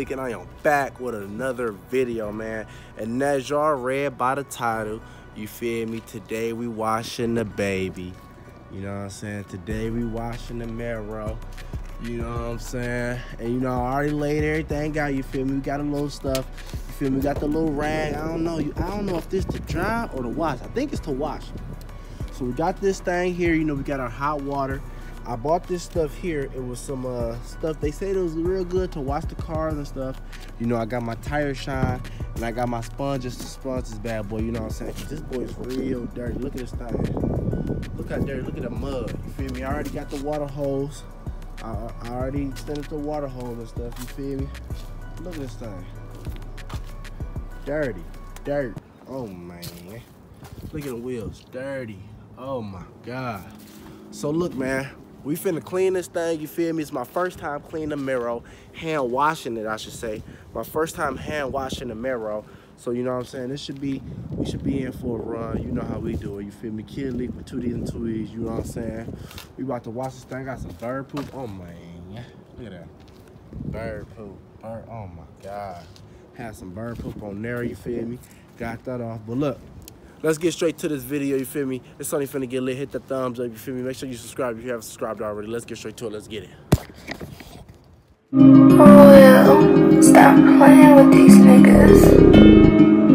Leke and I am back with another video, man. And as y'all read by the title, you feel me? Today we washing the baby. You know what I'm saying? Today we washing the Mero. You know what I'm saying? And you know, I already laid everything out, you feel me? We got a little stuff. You feel me? We got the little rag. I don't know. I don't know if this to dry or to wash. I think it's to wash. So we got this thing here, you know, we got our hot water. I bought this stuff here. It was some uh, stuff. They said it was real good to wash the cars and stuff. You know, I got my tire shine and I got my sponges to sponge this bad boy. You know what I'm saying? This boy is real dirty. Look at this thing. Look how dirty. Look at the mud. You feel me? I already got the water hose. I, I already extended the water hose and stuff. You feel me? Look at this thing. Dirty. Dirt. Oh, man. Look at the wheels. Dirty. Oh, my God. So, look, man we finna clean this thing, you feel me? It's my first time cleaning the Mero, hand washing it, I should say. My first time hand washing the Mero. So, you know what I'm saying? This should be, we should be in for a run. You know how we do it, you feel me? Kidd Leke with two D's and two E's, you know what I'm saying? We about to wash this thing. Got some bird poop. Oh, man. Look at that. Bird poop. Bird, oh, my God. Had some bird poop on there, you feel me? Got that off. But look, let's get straight to this video, you feel me? It's only finna get lit. Hit the thumbs up, you feel me? Make sure you subscribe if you haven't subscribed already. Let's get straight to it. Let's get it. Oh, well, stop playing with these niggas.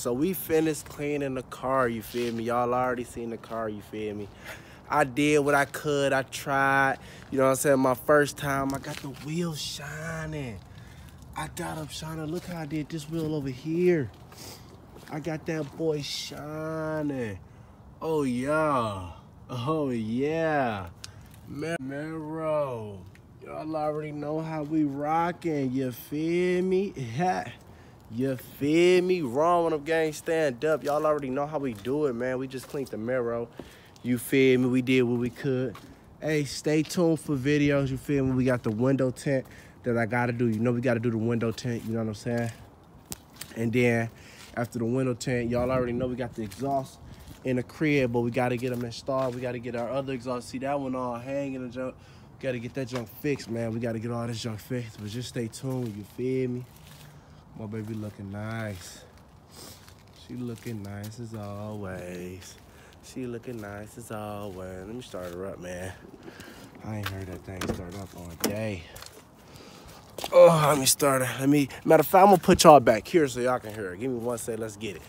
So we finished cleaning the car, you feel me? Y'all already seen the car, you feel me? I did what I could, I tried. You know what I'm saying? My first time, I got the wheels shining. I got them shining. Look how I did this wheel over here. I got that boy shining. Oh, yeah. Oh, yeah. Mero. Y'all already know how we rocking. You feel me? Yeah. You feel me? Wrong wit em gang stand up. Y'all already know how we do it, man. We just cleaned the Mero. You feel me? We did what we could. Hey, stay tuned for videos. You feel me? We got the window tint that I gotta do. You know we gotta do the window tint, you know what I'm saying? And then after the window tint, y'all already know we got the exhaust in the crib, but we gotta get them installed. We gotta get our other exhaust. See that one all hanging and junk. Gotta get that junk fixed, man. We gotta get all this junk fixed. But just stay tuned, you feel me? My baby looking nice. She looking nice as always. She looking nice as always. Let me start her up, man. I ain't heard that thing start up all day. Oh, let me start it. Let me, matter of fact, I'm gonna put y'all back here so y'all can hear it. Give me one second, let's get it.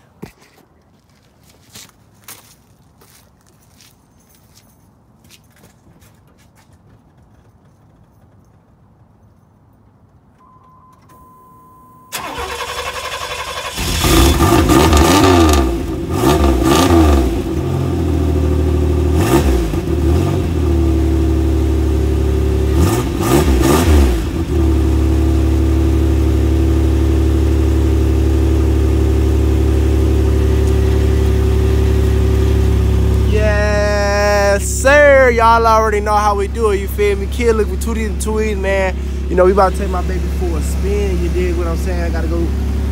Y'all already know how we do it, you feel me? Kid look with two D's and E's, man. You know, we about to take my baby for a spin, you dig what I'm saying? I gotta go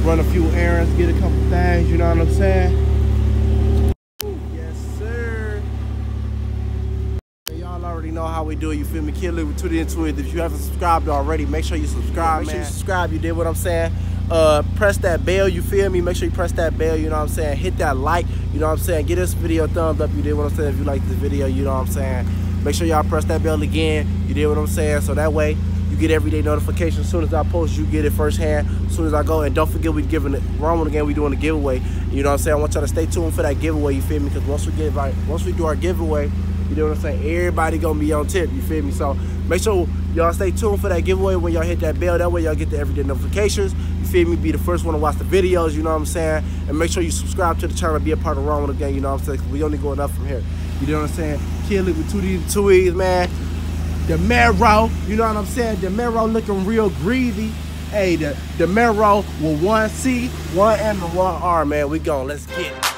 run a few errands, get a couple things, you know what I'm saying? Yes, sir. Y'all already know how we do it, you feel me? Kid look D's and two If you haven't subscribed already, make sure you subscribe, make man. sure you subscribe, you did what I'm saying? uh, press that bell, you feel me? Make sure you press that bell, you know what I'm saying? Hit that like, you know what I'm saying? Get this video a thumbs up, you did what I'm saying? If you like this video, you know what I'm saying? Make sure y'all press that bell again, you did what I'm saying? So that way, you get everyday notifications. As soon as I post, you get it firsthand. As soon as I go, and don't forget we giving it wrong again. We doing a giveaway. You know what I'm saying? I want y'all to stay tuned for that giveaway. You feel me? Because once we get like, once we do our giveaway, you know what I'm saying? Everybody gonna be on tip. You feel me? So make sure y'all stay tuned for that giveaway when y'all hit that bell. That way y'all get the everyday notifications. You feel me? Be the first one to watch the videos. You know what I'm saying? And make sure you subscribe to the channel. Be a part of Wrong with Gang. You know what I'm saying? We only going up from here. You know what I'm saying? Kill it with two D's, two man. The Mero, you know what I'm saying? The Mero looking real greasy. Hey, the, the Mero with one C, one M, and one R, man. We going. Let's get it.